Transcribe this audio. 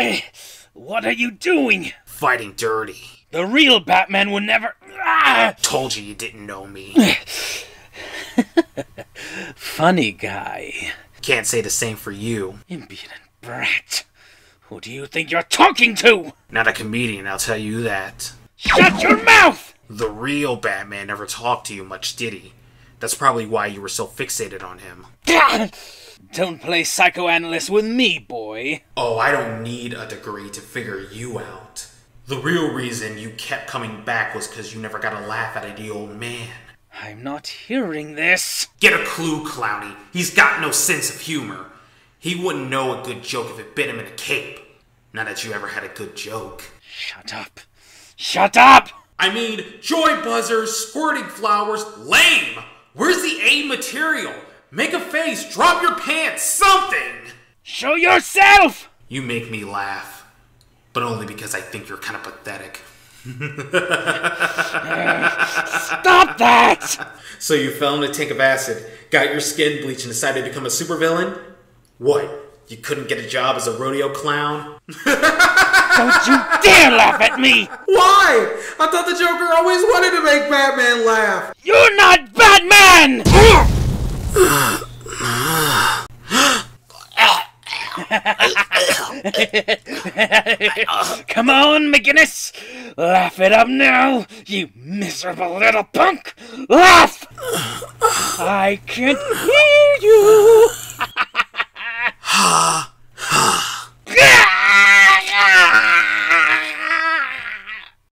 Eh, What are you doing? Fighting dirty. The real Batman would never. Ah! Told you you didn't know me. Funny guy. Can't say the same for you. Impudent brat. Who do you think you're talking to? Not a comedian, I'll tell you that. Shut your mouth! The real Batman never talked to you much, did he? That's probably why you were so fixated on him. Don't play psychoanalyst with me, boy. Oh, I don't need a degree to figure you out. The real reason you kept coming back was because you never got a laugh out of the old man. I'm not hearing this. Get a clue, Clowny. He's got no sense of humor. He wouldn't know a good joke if it bit him in the cape. Not that you ever had a good joke. Shut up. Shut up! I mean, joy buzzers, squirting flowers, lame! Where's the A material? Make a face, drop your pants, something! Show yourself! You make me laugh. But only because I think you're kind of pathetic. Stop that! So you fell in a tank of acid, got your skin bleached, and decided to become a supervillain? What? You couldn't get a job as a rodeo clown? Don't you dare laugh at me! Why? I thought the Joker always wanted to make Batman laugh. You're not Batman! Come on, McGinnis! Laugh it up now, you miserable little punk! Laugh! I can't hear you!